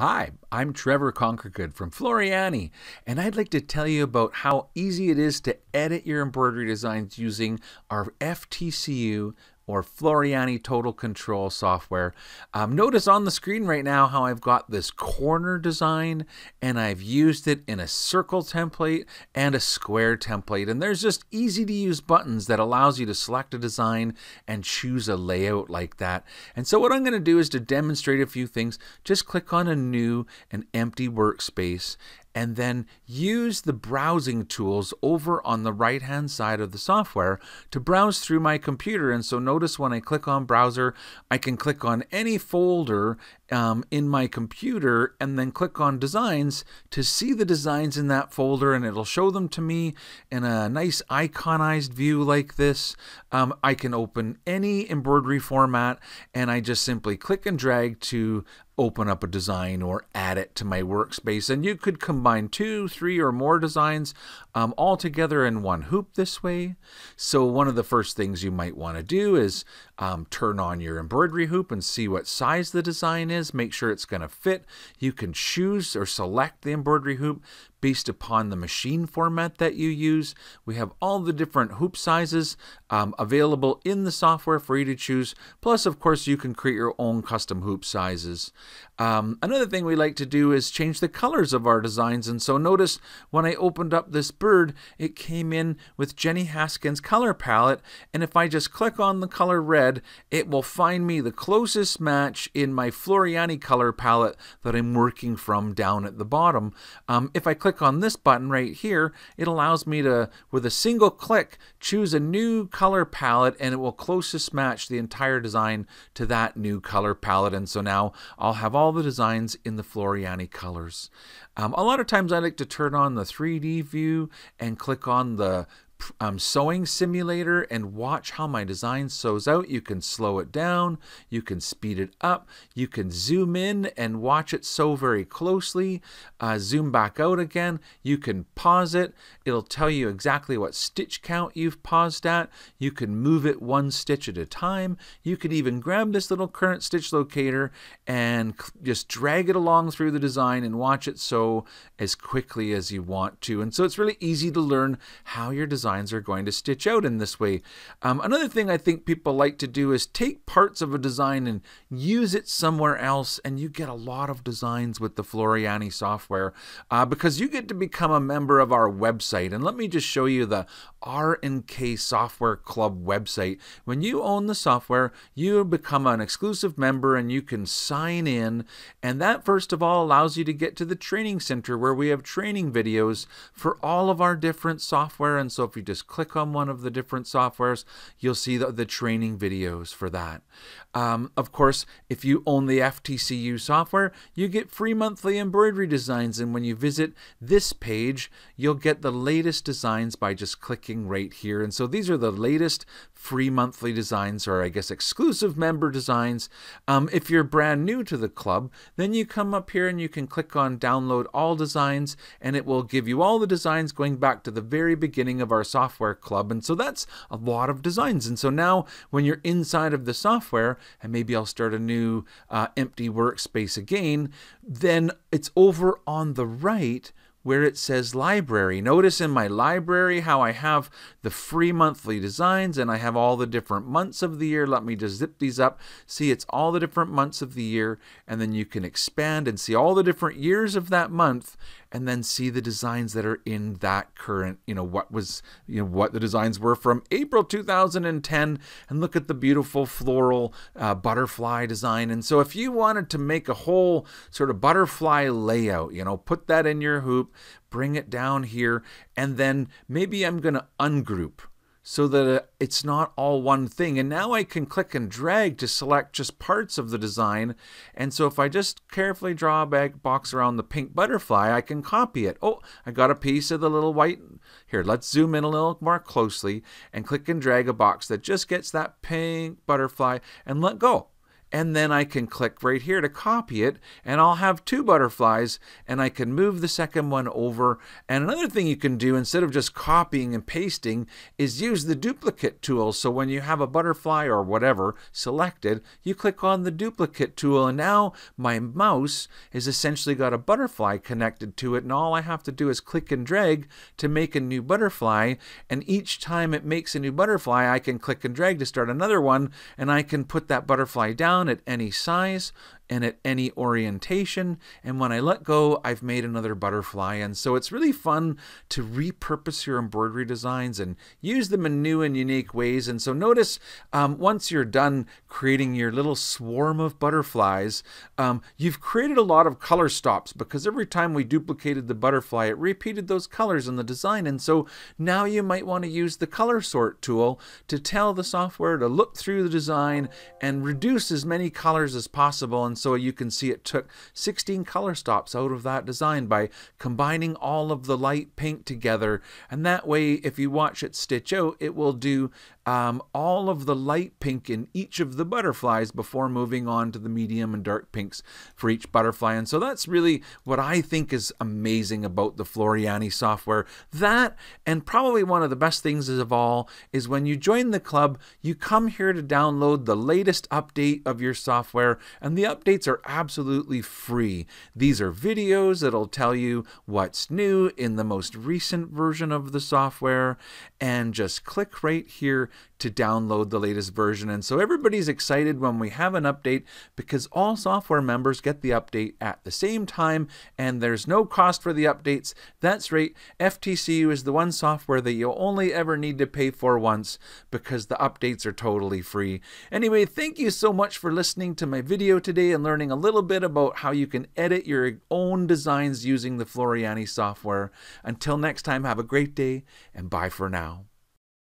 Hi, I'm Trevor Conquergood from Floriani, and I'd like to tell you about how easy it is to edit your embroidery designs using our FTCU or Floriani Total Control software. Um, notice on the screen right now how I've got this corner design and I've used it in a circle template and a square template. And there's just easy to use buttons that allows you to select a design and choose a layout like that. And so what I'm going to do is to demonstrate a few things, just click on a new and empty workspace and then use the browsing tools over on the right hand side of the software to browse through my computer. And so notice when I click on browser, I can click on any folder um, in my computer and then click on designs to see the designs in that folder and it'll show them to me in a nice iconized view like this. Um, I can open any embroidery format and I just simply click and drag to open up a design or add it to my workspace. And you could combine two, three, or more designs um, all together in one hoop this way. So one of the first things you might want to do is um, turn on your embroidery hoop and see what size the design is. Make sure it's going to fit. You can choose or select the embroidery hoop based upon the machine format that you use. We have all the different hoop sizes um, available in the software for you to choose. Plus, of course, you can create your own custom hoop sizes. Um, another thing we like to do is change the colors of our designs. And so notice when I opened up this bird, it came in with Jenny Haskins color palette. And if I just click on the color red, it will find me the closest match in my Floriani color palette that I'm working from down at the bottom. Um, if I click click on this button right here, it allows me to, with a single click, choose a new color palette and it will closest match the entire design to that new color palette. And so now I'll have all the designs in the Floriani colors. Um, a lot of times I like to turn on the 3D view and click on the um, sewing simulator and watch how my design sews out. You can slow it down, you can speed it up, you can zoom in and watch it sew very closely, uh, zoom back out again, you can pause it, it'll tell you exactly what stitch count you've paused at, you can move it one stitch at a time, you can even grab this little current stitch locator and just drag it along through the design and watch it sew as quickly as you want to. And so it's really easy to learn how your design designs are going to stitch out in this way. Um, another thing I think people like to do is take parts of a design and use it somewhere else, and you get a lot of designs with the Floriani software uh, because you get to become a member of our website. And let me just show you the RNK Software Club website. When you own the software, you become an exclusive member and you can sign in. And that, first of all, allows you to get to the training center where we have training videos for all of our different software. And so if you just click on one of the different softwares, you'll see the, the training videos for that. Um, of course, if you own the FTCU software, you get free monthly embroidery designs. And when you visit this page, you'll get the latest designs by just clicking right here. And so these are the latest free monthly designs, or I guess exclusive member designs. Um, if you're brand new to the club, then you come up here and you can click on download all designs, and it will give you all the designs going back to the very beginning of our software club. And so that's a lot of designs. And so now when you're inside of the software, and maybe I'll start a new uh, empty workspace again, then it's over on the right where it says library. Notice in my library how I have the free monthly designs and I have all the different months of the year. Let me just zip these up. See, it's all the different months of the year and then you can expand and see all the different years of that month and then see the designs that are in that current, you know, what was, you know, what the designs were from April 2010 and look at the beautiful floral uh, butterfly design. And so if you wanted to make a whole sort of butterfly layout, you know, put that in your hoop, bring it down here, and then maybe I'm going to ungroup so that uh, it's not all one thing. And now I can click and drag to select just parts of the design. And so if I just carefully draw a box around the pink butterfly, I can copy it. Oh, I got a piece of the little white. Here, let's zoom in a little more closely and click and drag a box that just gets that pink butterfly and let go and then I can click right here to copy it and I'll have two butterflies and I can move the second one over. And another thing you can do instead of just copying and pasting is use the duplicate tool. So when you have a butterfly or whatever selected, you click on the duplicate tool and now my mouse has essentially got a butterfly connected to it and all I have to do is click and drag to make a new butterfly and each time it makes a new butterfly I can click and drag to start another one and I can put that butterfly down at any size and at any orientation. And when I let go, I've made another butterfly. And so it's really fun to repurpose your embroidery designs and use them in new and unique ways. And so notice um, once you're done creating your little swarm of butterflies, um, you've created a lot of color stops because every time we duplicated the butterfly, it repeated those colors in the design. And so now you might want to use the color sort tool to tell the software to look through the design and reduce as many colors as possible. And so you can see it took 16 color stops out of that design by combining all of the light pink together. And that way, if you watch it stitch out, it will do um, all of the light pink in each of the butterflies before moving on to the medium and dark pinks for each butterfly. And so that's really what I think is amazing about the Floriani software. That, and probably one of the best things of all, is when you join the club, you come here to download the latest update of your software, and the updates are absolutely free. These are videos that'll tell you what's new in the most recent version of the software, and just click right here to download the latest version. And so everybody's excited when we have an update because all software members get the update at the same time and there's no cost for the updates. That's right, FTCU is the one software that you'll only ever need to pay for once because the updates are totally free. Anyway, thank you so much for listening to my video and learning a little bit about how you can edit your own designs using the Floriani software. Until next time, have a great day and bye for now.